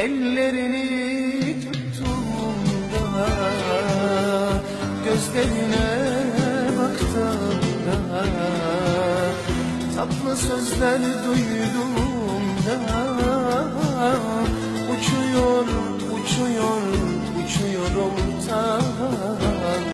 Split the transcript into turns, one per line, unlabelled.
Ellerini tuttuğumda Gözlerine baktığımda Tatlı sözler duyduğumda Uçuyor, uçuyor, uçuyorum ta